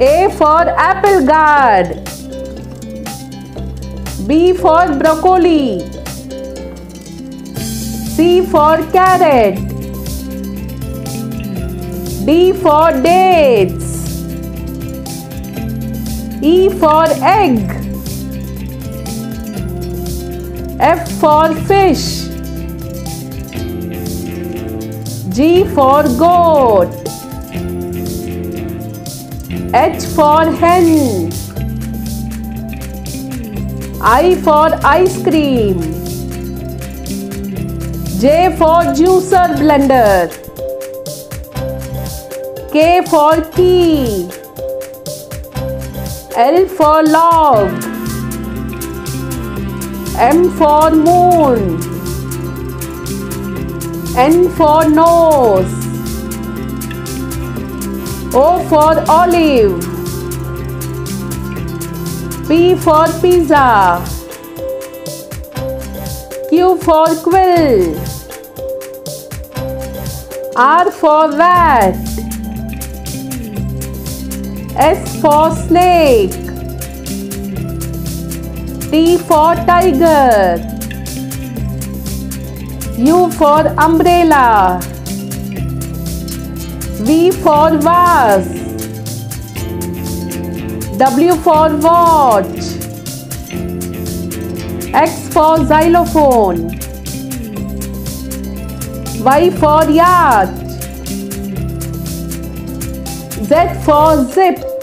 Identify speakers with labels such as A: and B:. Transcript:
A: A for apple guard. B for broccoli. C for carrot. D for dates. E for egg. F for fish. G for goat. H for hen. I for ice cream. J for juicer blender. K for key. L for log. M for moon. N for nose. O for olive. P for pizza. Q for quill. R for rat. S for snake. T for tiger. U for umbrella. V for vase. W for watch. X for xylophone. Y for yacht. Z for zip.